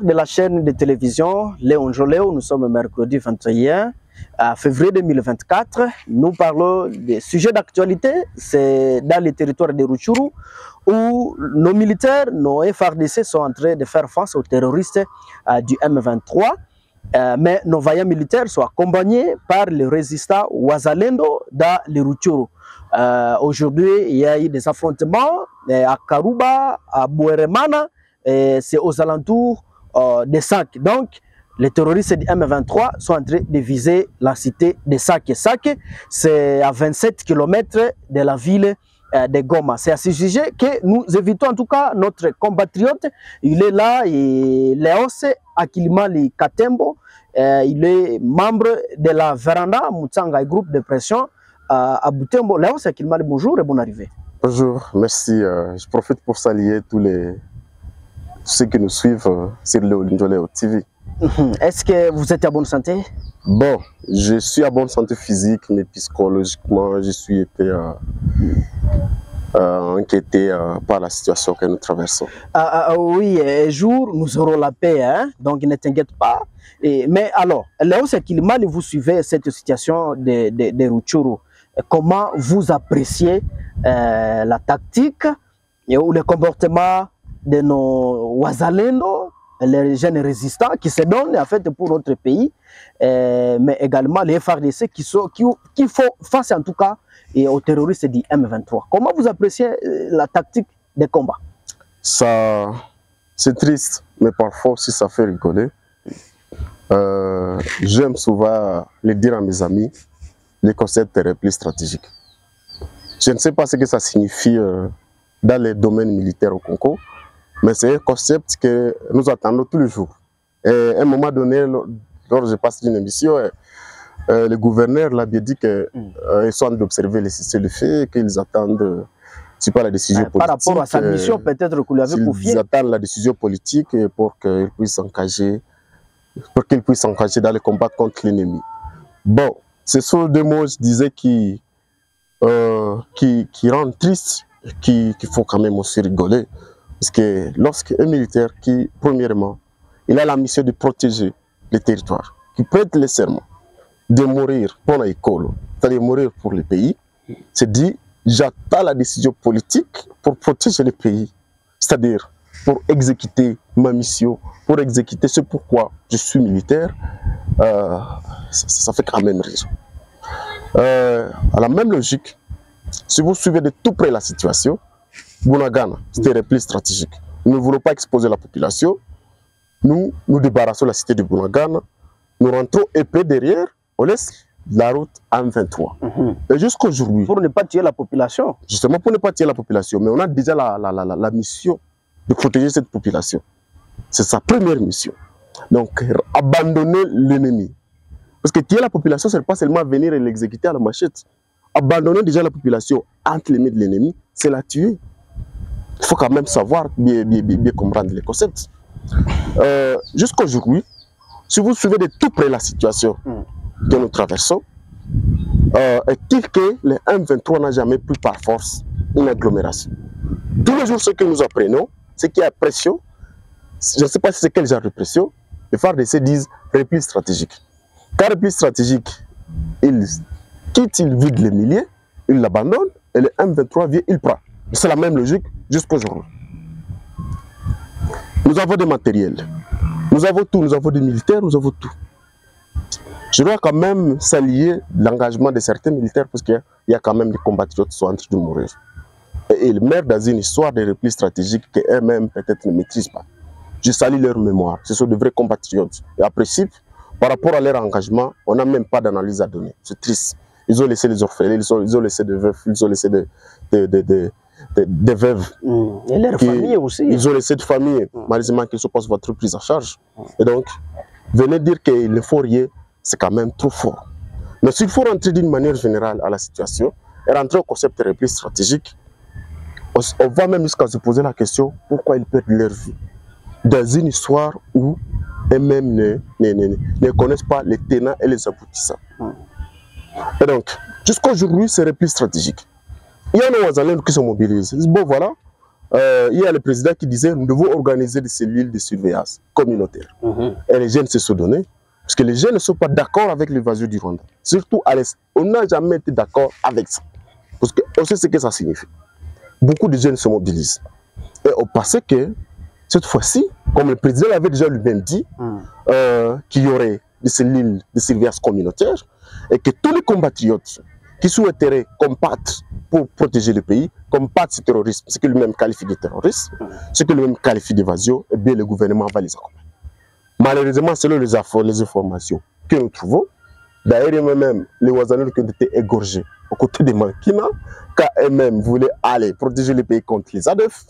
de la chaîne de télévision Léon Joléo, nous sommes mercredi 21 février 2024. Nous parlons des sujets d'actualité. C'est dans le territoire de Rutshuru où nos militaires, nos FRDC sont en train de faire face aux terroristes euh, du M23. Euh, mais nos vaillants militaires sont accompagnés par les résistants Wazalendo dans le Rutshuru. Euh, Aujourd'hui, il y a eu des affrontements à Karuba, à Boueremana, c'est aux alentours de Sac. Donc, les terroristes du M23 sont en train de viser la cité de Sake. Sake, c'est à 27 km de la ville de Goma. C'est à ce sujet que nous évitons en tout cas notre compatriote. Il est là, et Akilimali Katembo. Euh, il est membre de la Veranda Mutsanga, groupe de pression euh, à Butembo. Léos Akilimali, bonjour et bonne arrivée. Bonjour, merci. Euh, je profite pour saluer tous les ceux qui nous suivent sur le Olinjoleo TV. Est-ce que vous êtes à bonne santé? Bon, je suis à bonne santé physique, mais psychologiquement, je suis été euh, euh, inquiété euh, par la situation que nous traversons. Ah, ah, oui, un jour, nous aurons la paix, hein? donc ne t'inquiète pas. Et, mais alors, là où c'est qu'il mal, vous suivez cette situation de, de, de Rutshuru. Comment vous appréciez la tactique et, ou le comportement de nos Wazalendo les jeunes résistants qui se donnent en fait pour notre pays, euh, mais également les FRDC qui, font face en tout cas et aux terroristes du M23. Comment vous appréciez la tactique des combats? Ça, c'est triste, mais parfois aussi ça fait rigoler. Euh, J'aime souvent le dire à mes amis, les concepts de repli stratégique. Je ne sais pas ce que ça signifie euh, dans les domaines militaires au Congo, mais c'est un concept que nous attendons tous les jours. Et à un moment donné, lors je passe d'une émission, euh, le gouverneur l'a bien dit qu'ils euh, sont d'observer les cessez-le-feu, qu'ils attendent, c'est pas la décision politique. Par rapport à sa mission, peut-être que vous l'avez confiée. Ils attendent la décision politique pour qu'ils puissent s'engager, pour qu'ils puissent s'engager dans le combat contre l'ennemi. Bon, ce sont deux mots, je disais, qui, euh, qui, qui rendent triste, qui, qui font quand même aussi rigoler. Parce que lorsqu'un militaire qui, premièrement, il a la mission de protéger le territoire, qui prête le serment de mourir pour l'école, c'est-à-dire mourir pour le pays, c'est dit, j'attends la décision politique pour protéger le pays, c'est-à-dire pour exécuter ma mission, pour exécuter ce pourquoi je suis militaire, euh, ça, ça, fait quand même raison. Euh, à la même logique, si vous suivez de tout près la situation, Bunagana, c'était repli stratégique. Nous ne voulons pas exposer la population. Nous nous débarrassons la cité de Bunagana. Nous rentrons épais derrière. On laisse la route en 23. Mm -hmm. Et jusqu'aujourd'hui. Pour ne pas tuer la population. Justement, pour ne pas tuer la population. Mais on a déjà la, la, la, la mission de protéger cette population. C'est sa première mission. Donc, abandonner l'ennemi. Parce que tuer la population, ce n'est pas seulement venir et l'exécuter à la machette. Abandonner déjà la population entre les mains de l'ennemi, c'est la tuer il faut quand même savoir bien, bien, bien, bien comprendre les concepts. Euh, Jusqu'aujourd'hui, si vous suivez de tout près la situation mm. que nous traversons, euh, est-il que le M23 n'a jamais pu par force une agglomération? Tous les jours, ce que nous apprenons, c'est qu'il y a pression. Je ne sais pas si c'est quel genre de pression. Les FARDC disent repli stratégique. Car repli stratégique, ils quittent, ils vident les milliers, ils l'abandonnent, et le M23 vient, il prend. C'est la même logique jusqu'aujourd'hui. Nous avons des matériels, nous avons tout, nous avons des militaires, nous avons tout. Je dois quand même s'allier l'engagement de certains militaires parce qu'il y a quand même des compatriotes qui sont en train de mourir. Et ils meurent dans une histoire de repli stratégique qu'eux-mêmes peut-être ne maîtrisent pas. Je salue leur mémoire, ce sont de vrais compatriotes. Et à principe, par rapport à leur engagement, on n'a même pas d'analyse à donner. C'est triste. Ils ont laissé les orphelins, ils ont, laissé des veufs, ils ont laissé des, des, des veuves. Mmh. Et leurs familles aussi. Ils ont laissé de famille, mmh. malheureusement, qu'ils se passent votre prise en charge. Mmh. Et donc, venez dire qu'il ne faut rien, c'est quand même trop fort. Mais s'il faut rentrer d'une manière générale à la situation et rentrer au concept de repli stratégique, on, on va même jusqu'à se poser la question pourquoi ils perdent leur vie? Dans une histoire où eux-mêmes ne, ne, ne, ne, connaissent pas les tenants et les aboutissants. Et donc, jusqu'à aujourd'hui, c'est repli stratégique. Il y a nos Wazalènes qui se mobilisent. Bon, voilà, euh, il y a le président qui disait nous devons organiser des cellules de surveillance communautaires. Mhm. Et les jeunes se sont donnés, parce que les jeunes ne sont pas d'accord avec l'évasion du Rwanda. Surtout à l'Est. On n'a jamais été d'accord avec ça. Parce qu'on sait ce que ça signifie. Beaucoup de jeunes se mobilisent. Et on pensait que cette fois-ci, comme le président l'avait déjà lui-même dit, Mhm. euh, qu'il y aurait des cellules de surveillance communautaire et que tous les compatriotes qui souhaiteraient combattre pour protéger le pays, combattre ce terrorisme, ce que lui-même qualifie de terrorisme, ce que lui-même qualifie d'évasion, eh bien le gouvernement va les accompagner. Malheureusement, selon les, informations que nous trouvons, d'ailleurs même les Ouazanais qui ont été égorgés aux côtés des Mankina, car eux-mêmes voulaient aller protéger le pays contre les ADF.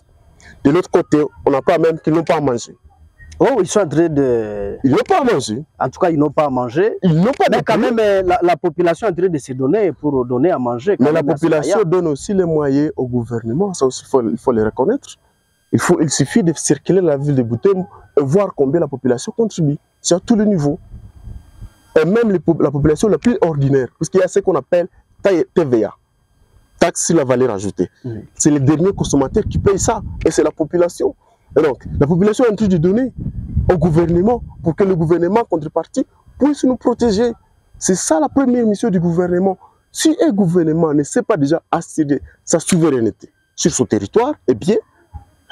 De l'autre côté, on apprend même qu'ils n'ont pas à manger. Oh, ils sont en train de. Ils n'ont pas à manger. En tout cas, ils n'ont pas à manger. Ils n'ont pas de Mais quand prix. même, euh, la, la population est en train de se donner pour donner à manger. quand Mais la population donne aussi les moyens au gouvernement, ça aussi, il faut, il faut les reconnaître. Il, faut, il suffit de circuler la ville de Boutem et voir combien la population contribue. C'est à tous les niveaux. Et même les la population la plus ordinaire, parce qu'il y a ce qu'on appelle TVA, taxe sur la valeur ajoutée. C'est les derniers consommateurs qui payent ça, et c'est la population. Donc, la population est en train de donner au gouvernement pour que le gouvernement, contrepartie, puisse nous protéger. C'est ça la première mission du gouvernement. Si un gouvernement ne sait pas déjà assurer sa souveraineté sur son territoire, eh bien,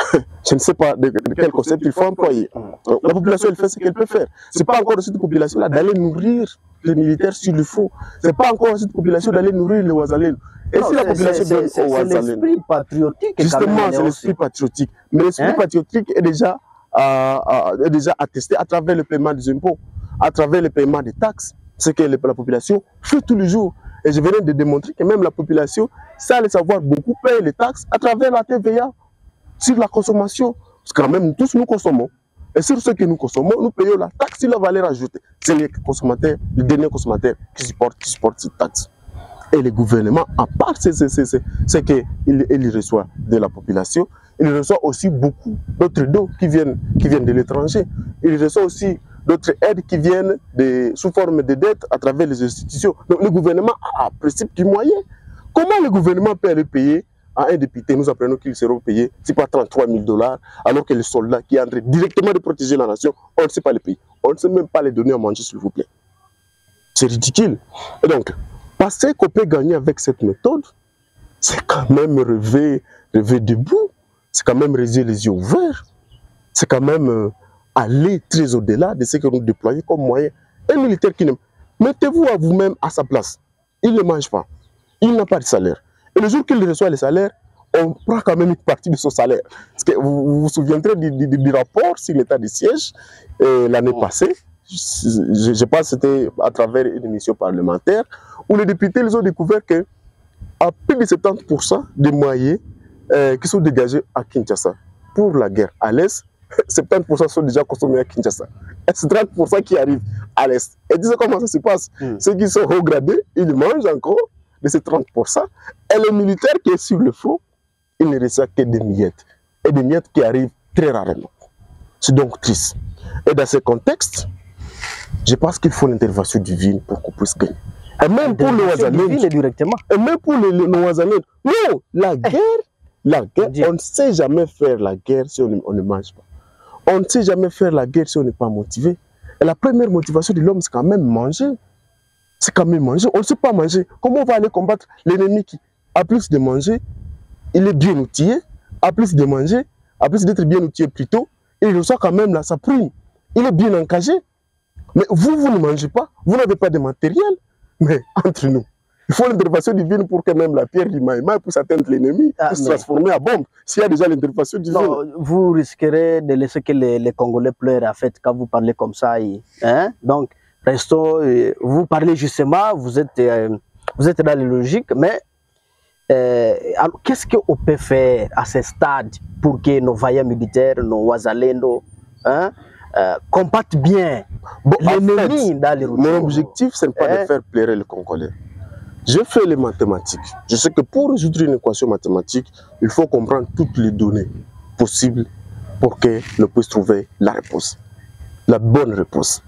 je ne sais pas de, de quel concept il faut employer. Donc, La population, elle fait ce qu'elle peut faire. C'est pas encore à cette population-là d'aller nourrir les militaires s'il le faut. C'est pas encore à cette population d'aller nourrir les Ouazalènes. Et Non, si la c'est- population c'est- donne c'est- aux C'est Ouazalènes l'esprit patriotique. Justement, c'est l'esprit patriotique. Mais l'esprit Hein? patriotique est déjà, euh, euh, est déjà attesté à travers le paiement des impôts, à travers le paiement des taxes, ce que la population fait tous les jours. Et je venais de démontrer que même la population, sans le savoir, beaucoup paye les taxes à travers la TVA sur la consommation. Parce que quand même, tous nous consommons. Et sur ce que nous consommons, nous payons la taxe sur la valeur ajoutée. C'est les consommateurs, les derniers consommateurs qui supportent, cette taxe. Et le gouvernement, à part ce, qu'il il reçoit de la population, il reçoit aussi beaucoup d'autres dons qui viennent, qui viennent de l'étranger. Il reçoit aussi d'autres aides qui viennent sous forme de dettes à travers les institutions. Donc le gouvernement a un principe du moyen. Comment le gouvernement peut aller payer à un député, nous apprenons qu'ils seront payés, c'est pas 33 000 dollars, alors que les soldats qui entrent directement de protéger la nation, on ne sait pas les payer. On ne sait même pas les donner à manger, s'il vous plaît. C'est ridicule. Et donc, penser qu'on peut gagner avec cette méthode, c'est quand même rêver, rêver debout, c'est quand même rêver les yeux ouverts, c'est quand même euh, aller très au-delà de ce que nous déployons comme moyen. Un militaire qui ne... Mettez-vous à vous-même à sa place. Il ne mange pas. Il n'a pas de salaire. Et le jour qu'il reçoit le salaire, on prend quand même une partie de son salaire. Parce que vous vous, vous souviendrez du, du- du rapport sur l'état de siège euh, l'année passée. Je, je pense que c'était à travers une émission parlementaire où les députés ils ont découvert que à plus de 70% des moyens euh, qui sont dégagés à Kinshasa pour la guerre à l'Est, 70% sont déjà consommés à Kinshasa. Et c'est 30% qui arrivent à l'Est? Et sais comment ça se passe Mm. Ceux qui sont haut gradés, ils mangent encore de ces 30%. Et le militaire qui est sur le front, il ne reçoit que des miettes. Et des miettes qui arrivent très rarement. C'est donc triste. Et dans ce contexte, je pense qu'il faut l'intervention divine pour qu'on puisse gagner. Et même pour divine directement. et même pour les, les Ouazalènes, non, la guerre, la guerre, on ne sait jamais faire la guerre si on ne mange pas. On ne sait jamais faire la guerre si on n'est pas motivé. Et la première motivation de l'homme, c'est quand même manger. C'est quand même manger. On ne sait pas manger. Comment on va aller combattre l'ennemi qui, à plus de manger, il est bien outillé, à plus de manger, à plus d'être bien outillé plus tôt, il reçoit quand même là, sa prime. Il est bien engagé. Mais vous, vous ne mangez pas, vous n'avez pas de matériel. Mais entre nous, il faut l'intervention divine pour que même la pierre du Maïma puisse atteindre l'ennemi, Ah, puisse se transformer en bombe. S'il y a déjà l'intervention divine. Non, vous risquerez de laisser que les, les Congolais pleurent en fait quand vous parlez comme ça. et- hein? Donc, restons. vous parlez justement, vous êtes, euh, vous êtes dans les logiques, mais euh, qu'est-ce qu'on peut faire à ce stade pour que nos vaillants militaires, nos Wazalendo, hein, euh, combattent bien Bon, en l'ennemi dans les routes? mon objectif, ce n'est pas Hein? de faire pleurer le Congolais. Je fais les mathématiques. Je sais que pour résoudre une équation mathématique, il faut comprendre toutes les données possibles pour que l'on puisse trouver la réponse, la bonne réponse.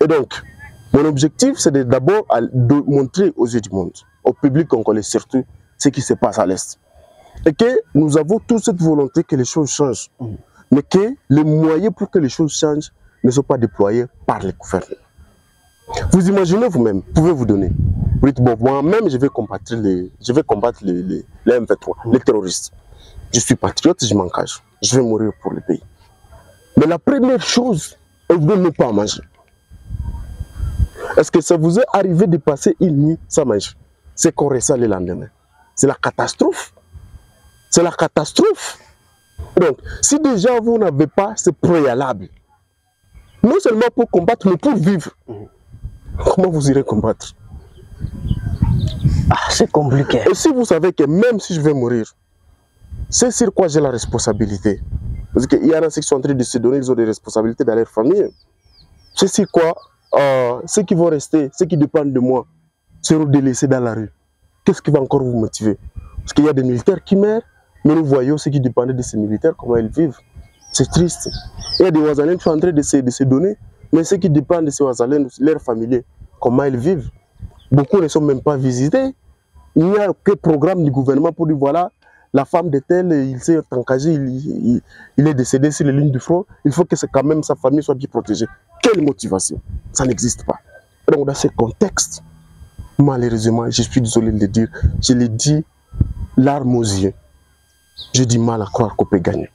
Et donc, mon objectif, c'est d'abord de montrer aux yeux du monde, au public congolais surtout, ce qui se passe à l'Est. Et que nous avons toute cette volonté que les choses changent. Mais que les moyens pour que les choses changent ne sont pas déployés par les gouvernements. Vous imaginez vous-même, pouvez-vous donner? Vous dites, bon, moi-même, je vais combattre les, je vais combattre les, les, les M23, les terroristes. Je suis patriote, je m'engage. Je vais mourir pour le pays. Mais la première chose, elle ne pas manger. Est-ce que ça vous est arrivé de passer une nuit sans manger? C'est qu'on ressent le lendemain. C'est la catastrophe. C'est la catastrophe. Donc, si déjà vous n'avez pas ce préalable, non seulement pour combattre, mais pour vivre, comment vous irez combattre? Ah, c'est compliqué. Et si vous savez que même si je vais mourir, c'est sur quoi j'ai la responsabilité? Parce qu'il y en a ceux qui sont en train de se donner, ils ont des responsabilités dans leur famille. C'est sur quoi euh, ceux qui vont rester, ceux qui dépendent de moi, seront délaissés dans la rue. Qu'est-ce qui va encore vous motiver? Parce qu'il y a des militaires qui meurent, mais nous voyons ceux qui dépendent de ces militaires, comment ils vivent. C'est triste. Il y a des Ouazalènes qui sont en train de se, donner, mais ceux qui dépendent de ces Ouazalènes, leurs familles, comment ils vivent? Beaucoup ne sont même pas visités. Il n'y a que programme du gouvernement pour dire voilà, la femme de tel, il s'est engagé, il, il, il, est décédé sur les lignes du front, il faut que quand même sa famille soit bien protégée. Quelle motivation? Ça n'existe pas. Donc dans ce contexte, malheureusement, je suis désolé de le dire, je l'ai dit, larmes aux yeux. J'ai du mal à croire qu'on peut gagner.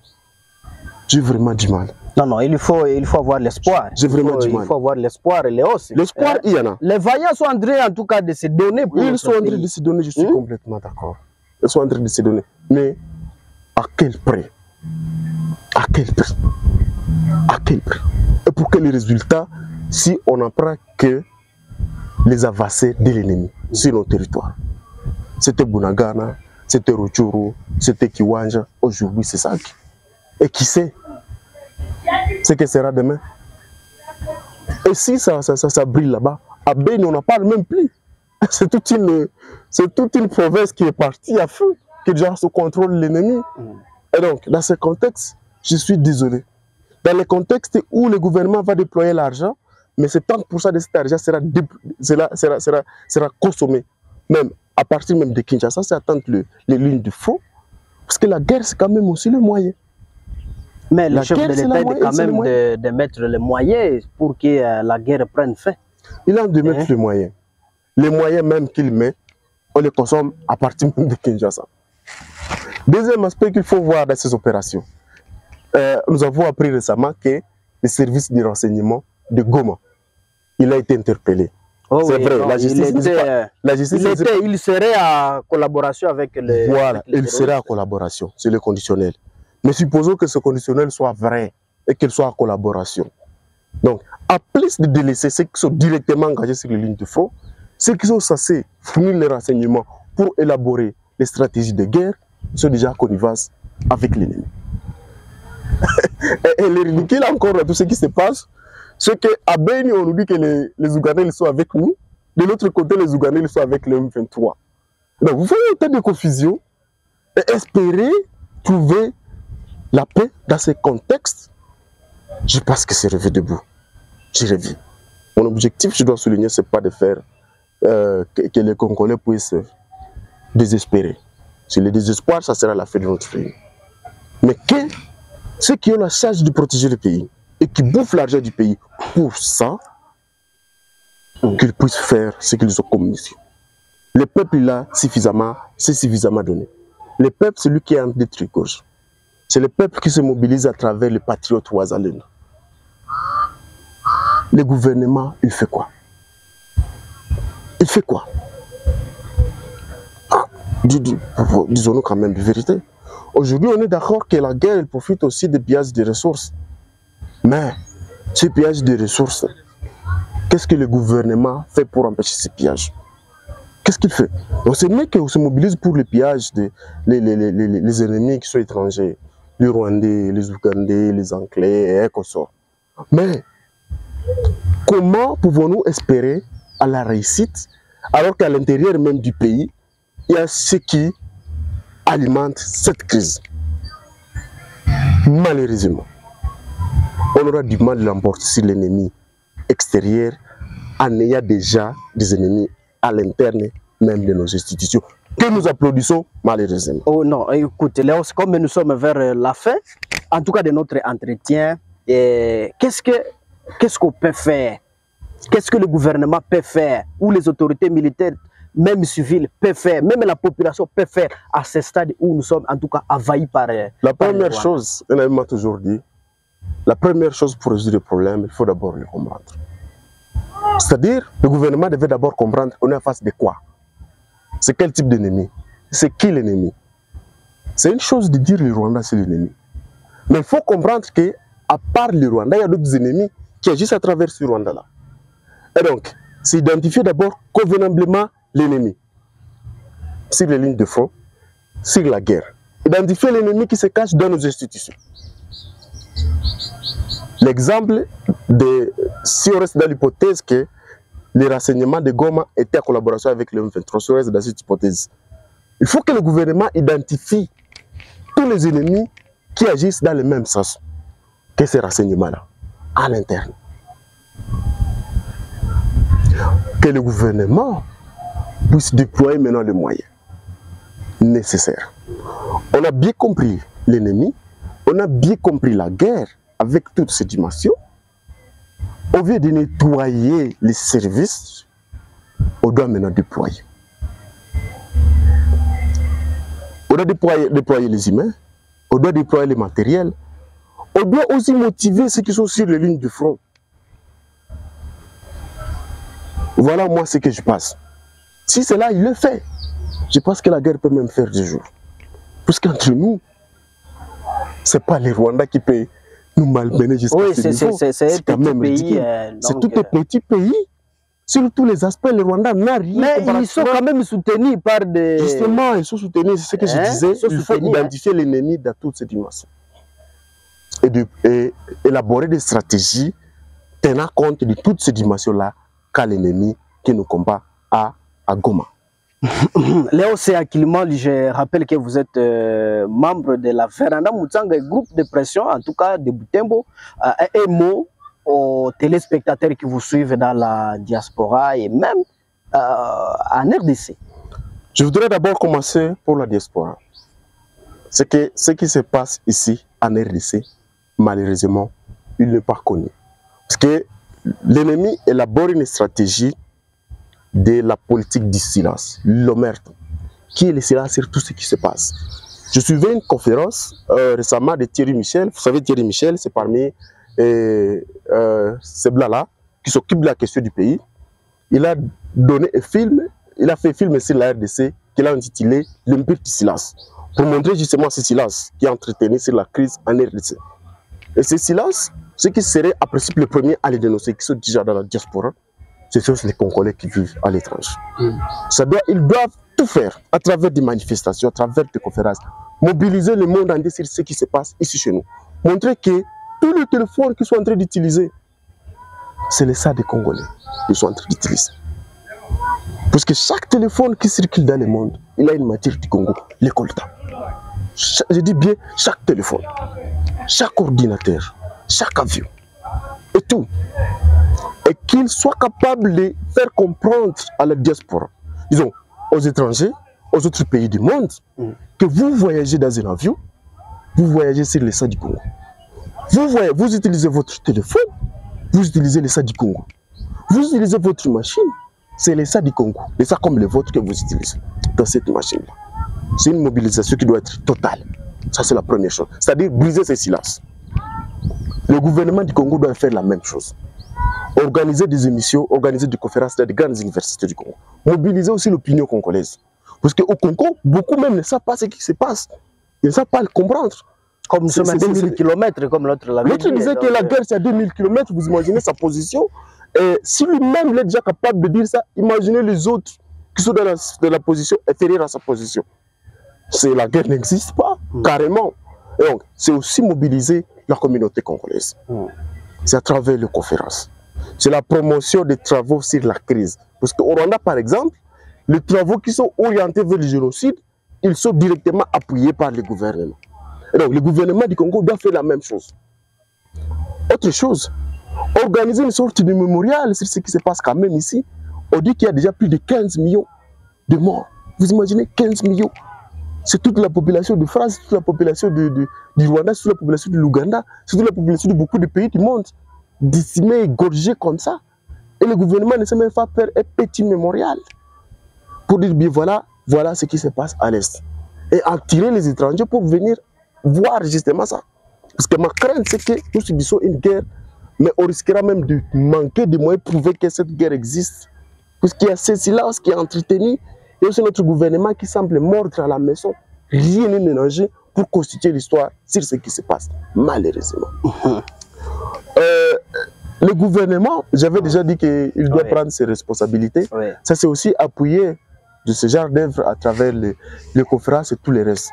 J'ai vraiment du mal. Non, non, il faut, il faut avoir l'espoir. J'ai vraiment il faut, du mal. Il faut avoir l'espoir et les hausses. L'espoir, Hein? il y en a. Les vaillants sont en train, en tout cas, de se donner pour ils sont en train de se donner, je suis Hmm? complètement d'accord. Ils sont en train de se donner. Mais à quel prix? À quel prix? À quel prix? Pour quel résultat si on n'apprend que les avancées de l'ennemi sur nos territoires C'était Bunagana, c'était Ruchuru, c'était Kiwanja. Aujourd'hui, c'est ça. Et qui sait ce que sera demain? Et si ça, ça, ça, ça brille là-bas, à Beni, on n'en parle même plus. C'est toute une, c'est toute une province qui est partie à feu, qui est déjà sous contrôle de l'ennemi. Et donc, dans ce contexte, je suis désolé. Dans le contexte où le gouvernement va déployer l'argent, mais 70% de cet argent sera, dé- sera, sera, sera, sera consommé, même à partir même de Kinshasa, c'est attendre le- les lignes de front. Parce que la guerre, c'est quand même aussi le moyen. Mais le La chef de guerre, la l'État est quand même de, de mettre les moyens pour que euh, la guerre prenne fin. Il a de mettre Hein? les moyens. Les moyens même qu'il met, on les consomme à partir même de Kinshasa. Deuxième aspect qu'il faut voir dans ces opérations. Euh, nous avons appris récemment que le service de renseignement de Goma, il a été interpellé. Oh C'est oui, vrai, non, la justice il, était, pas- euh, La justice, il, était- il serait en collaboration avec les. Voilà, avec les il sera en collaboration, c'est le conditionnel. Mais supposons que ce conditionnel soit vrai et qu'il soit en collaboration. Donc, à plus de délaisser ceux qui sont directement engagés sur les lignes de front, ceux qui sont censés fournir les renseignements pour élaborer les stratégies de guerre sont déjà en connivence avec l'ennemi. Et, et le ridicule encore tout ce qui se passe, c'est qu'à Beni, on nous dit que les, les ils sont avec nous, de l'autre côté, les Ougandais ils sont avec le M23. Donc, vous voyez autant de confusion et espérer trouver la paix dans ces contextes, je pense que c'est rêver debout. J'ai rêvé. Mon objectif, je dois souligner, c'est pas de faire euh, que, que les Congolais puissent désespérer. Si le désespoir, ça sera la fin de notre pays. Mais que ceux qui ont la charge de protéger le pays et qui bouffent l'argent du pays pour ça, qu'ils puissent faire ce qu'ils ont mission. Le peuple, il a suffisamment, c'est suffisamment donné. Le peuple, c'est lui qui est en détricage. C'est le peuple qui se mobilise à travers les patriotes Ouazalène. Le gouvernement, il fait quoi? Il fait quoi? Ah, dis- dis- Disons-nous quand même la vérité. Aujourd'hui, on est d'accord que la guerre profite aussi des pillages de ressources. Mais ces pillages de ressources, qu'est-ce que le gouvernement fait pour empêcher ces pillages Qu'est-ce qu'il fait? On sait bien qu'on se mobilise pour le pillage des ennemis qui sont étrangers, les Rwandais, les Ougandais, les Anglais et. Mais comment pouvons-nous espérer à la réussite alors qu'à l'intérieur même du pays, il y a ce qui alimente cette crise. Malheureusement, on aura du mal à l'emporter sur l'ennemi extérieur en ayant déjà des ennemis à l'interne même de nos institutions, que nous applaudissons malheureusement. Oh non, écoute, Léo, comme nous sommes vers la fin, en tout cas de notre entretien, et qu'est-ce que qu'est-ce qu'on peut faire? Qu'est-ce que le gouvernement peut faire ou les autorités militaires, même civiles, peuvent faire, même la population peut faire à ce stade où nous sommes en tout cas envahis par. euh, La par première chose, on a toujours dit, la première chose pour résoudre le problème, il faut d'abord le comprendre. C'est-à-dire, le gouvernement devait d'abord comprendre on est en face de quoi? C'est quel type d'ennemi? C'est qui l'ennemi? C'est une chose de dire le Rwanda c'est l'ennemi. Mais il faut comprendre que à part le Rwanda, il y a d'autres ennemis qui agissent à travers ce Rwanda-là. Et donc, c'est identifier d'abord convenablement l'ennemi sur les lignes de front, sur la guerre. Identifier l'ennemi qui se cache dans nos institutions. L'exemple de, si on reste dans l'hypothèse que les renseignements de Goma étaient en collaboration avec le M23, si on reste dans cette hypothèse, il faut que le gouvernement identifie tous les ennemis qui agissent dans le même sens que ces renseignements-là, à l'interne. Que le gouvernement puisse déployer maintenant les moyens nécessaires. On a bien compris l'ennemi, on a bien compris la guerre avec toutes ses dimensions. Au lieu de nettoyer les services, on doit maintenant déployer. On doit déployer, les humains, on doit déployer les matériels, on doit aussi motiver ceux qui sont sur les lignes du front. Voilà moi ce que je pense. Si c'est là, il le fait. Je pense que la guerre peut même faire du jour. Parce qu'entre nous, c'est pas les Rwandais qui peuvent nous malmener jusqu'à Oui, ce niveau. c'est- quand même pays. euh, C'est tout un euh, petit pays. Sur tous les aspects, le Rwanda n'a rien. Mais ils sont quand même soutenus par des. Justement, ils sont soutenus, c'est ce que Hein, je disais. ils sont Il faut soutenus, hein. identifier l'ennemi dans toutes ces dimensions. Et, de, et élaborer des stratégies tenant compte de toutes ces dimensions-là qu'a l'ennemi qui nous combat à, à Goma. Léo Seakilman, je rappelle que vous êtes euh, membre de la Veranda Mutsanga, groupe de pression, en tout cas de Butembo. Euh, un mot aux téléspectateurs qui vous suivent dans la diaspora et même euh, en RDC. Je voudrais d'abord commencer pour la diaspora. C'est que ce qui se passe ici en RDC, malheureusement, il n'est pas connu. Parce que l'ennemi élabore une stratégie de la politique du silence, l'omerta, qui est le silence sur tout ce qui se passe? Je suivais une conférence euh, récemment de Thierry Michel. Vous savez, Thierry Michel, c'est parmi euh, euh, ces blancs-là qui s'occupent de la question du pays. Il a donné un film il a fait un film sur la RDC qu'il a intitulé L'Empire du silence, pour montrer justement ce silence qui est entretenu sur la crise en RDC. Et ce silence, ceux qui seraient à principe les premiers à les dénoncer, qui sont déjà dans la diaspora, ce sont les Congolais qui vivent à l'étranger. Ça doit, ils doivent tout faire à travers des manifestations, à travers des conférences, mobiliser le monde entier sur ce qui se passe ici chez nous. Montrer que tous les téléphones qu'ils sont en train d'utiliser, c'est les ça des Congolais qu'ils sont en train d'utiliser. Parce que chaque téléphone qui circule dans le monde, il a une matière du Congo, le coltan. Cha- Je dis bien chaque téléphone, chaque ordinateur, chaque avion, et tout. Et qu'il soit capable de faire comprendre à la diaspora, disons, aux étrangers, aux autres pays du monde, Mm. que vous voyagez dans un avion, vous voyagez sur le sang du Congo. Vous, voyez, vous utilisez votre téléphone, vous utilisez le sang du Congo. Vous utilisez votre machine, c'est les du Congo, les ça comme les vôtres que vous utilisez dans cette machine-là. C'est une mobilisation qui doit être totale. Ça, c'est la première chose. C'est-à-dire briser ces silences. Le gouvernement du Congo doit faire la même chose. Organiser des émissions, organiser des conférences dans des grandes universités du Congo. Mobiliser aussi l'opinion congolaise. Parce qu'au Congo, beaucoup même ne savent pas ce qui se passe. Ils ne savent pas le comprendre. Comme nous sommes à c'est- 2000 c'est- km, comme l'autre L'autre disait que la euh, guerre c'est à 2000 km, vous imaginez sa position. Et si lui-même est déjà capable de dire ça, imaginez les autres qui sont dans la, dans la position inférieure à sa position. C'est la guerre n'existe pas, Mm. carrément. Et donc, c'est aussi mobiliser la communauté congolaise. Mm. C'est à travers les conférences. C'est la promotion des travaux sur la crise. Parce qu'au Rwanda, par exemple, les travaux qui sont orientés vers le génocide, ils sont directement appuyés par le gouvernement. Et donc, le gouvernement du Congo doit faire la même chose. Autre chose, organiser une sorte de mémorial sur ce qui se passe quand même ici. On dit qu'il y a déjà plus de 15 millions de morts Vous imaginez 15 millions C'est toute la population de France, toute la population de, de, du Rwanda, toute la population de l'Ouganda, toute la population de beaucoup de pays du monde, décimés, égorgés comme ça. Et le gouvernement ne sait même pas faire un petit mémorial pour dire, bien voilà, voilà ce qui se passe à l'Est. Et attirer les étrangers pour venir voir justement ça. Parce que ma crainte, c'est que nous subissons une guerre, mais on risquera même de manquer de moyens pour prouver que cette guerre existe. Puisqu'il y a ce silence qui est entretenu, et aussi notre gouvernement qui semble mordre à la maison. Rien n'est mélangé pour constituer l'histoire sur ce qui se passe, malheureusement. le gouvernement, j'avais déjà dit qu'il doit prendre ses responsabilités. Ça, c'est aussi appuyer de ce genre d'œuvre à travers les, les conférences et tout le reste.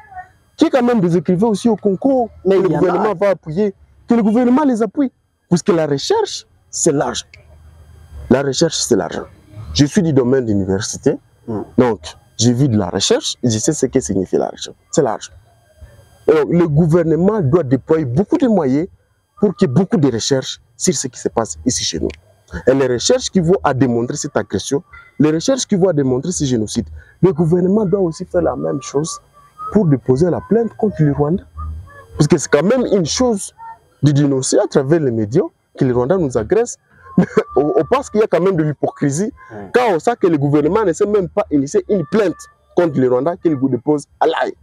Qui quand même des écrivains aussi au concours, Mais que le a. gouvernement va appuyer, que le gouvernement les appuie. Puisque la recherche, c'est l'argent. La recherche, c'est l'argent. Je suis du domaine d'université, Mm. donc j'ai vu de la recherche et je sais ce que signifie l'argent. C'est l'argent. Le gouvernement doit déployer beaucoup de moyens pour qu'il y ait beaucoup de recherches sur ce qui se passe ici chez nous. Et les recherches qui vont à démontrer cette agression, les recherches qui vont à démontrer ce génocide, le gouvernement doit aussi faire la même chose pour déposer la plainte contre le Rwanda. Parce que c'est quand même une chose de dénoncer à travers les médias que le Rwanda nous agresse. Mais on, pense qu'il y a quand même de l'hypocrisie quand on sait que le gouvernement ne sait même pas initier une plainte contre le Rwanda qu'il vous dépose à l'AI.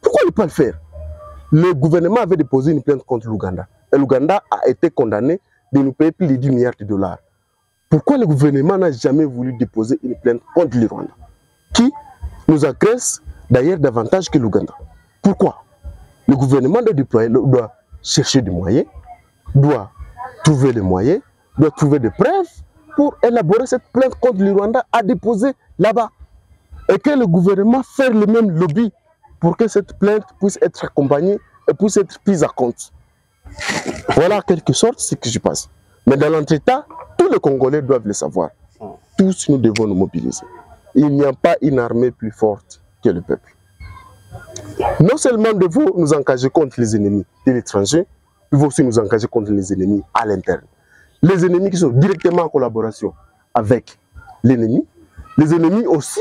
Pourquoi ne pas le faire? Le gouvernement avait déposé une plainte contre l'Ouganda. L'Ouganda a été condamné de nous payer plus de 10 milliards de dollars. Pourquoi le gouvernement n'a jamais voulu déposer une plainte contre le Rwanda Qui nous agresse d'ailleurs davantage que l'Ouganda? Pourquoi? Le gouvernement doit déployer, doit chercher des moyens, doit trouver des moyens, doit trouver des preuves pour élaborer cette plainte contre le Rwanda à déposer là-bas. Et que le gouvernement fasse le même lobby pour que cette plainte puisse être accompagnée et puisse être prise à compte. Voilà en quelque sorte ce que je pense. Mais dans l'entretemps, tous les Congolais doivent le savoir. Tous nous devons nous mobiliser. Il n'y a pas une armée plus forte que le peuple. Non seulement devons nous engager contre les ennemis de l'étranger, nous devons aussi nous engager contre les ennemis à l'interne. Les ennemis qui sont directement en collaboration avec l'ennemi, les ennemis aussi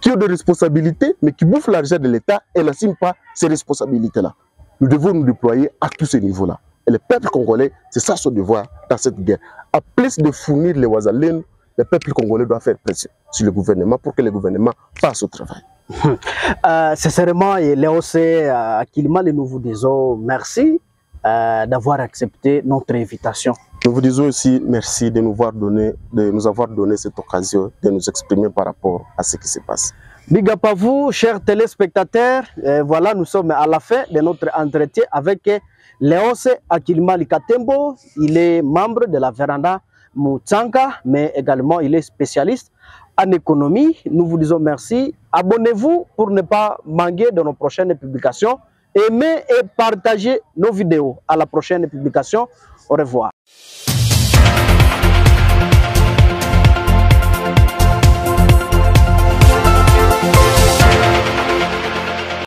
qui ont des responsabilités, mais qui bouffent l'argent de l'État et n'assument pas ces responsabilités-là. Nous devons nous déployer à tous ces niveaux-là. Et le peuple congolais, c'est ça son devoir dans cette guerre. À plus de fournir les Ouazalènes, le peuple congolais doit faire pression sur le gouvernement pour que le gouvernement fasse au travail. Euh, sincèrement, Léo C. euh, Kilima, nous vous disons merci euh, d'avoir accepté notre invitation. Nous vous disons aussi merci de nous, avoir donné, de nous avoir donné cette occasion de nous exprimer par rapport à ce qui se passe. Big up à vous, chers téléspectateurs. Voilà, nous sommes à la fin de notre entretien avec Léonce Akilima Likatembo. Il est membre de la Véranda Moutsanka, mais également il est spécialiste en économie. Nous vous disons merci. Abonnez-vous pour ne pas manquer de nos prochaines publications. Aimez et partagez nos vidéos. À la prochaine publication. Au revoir.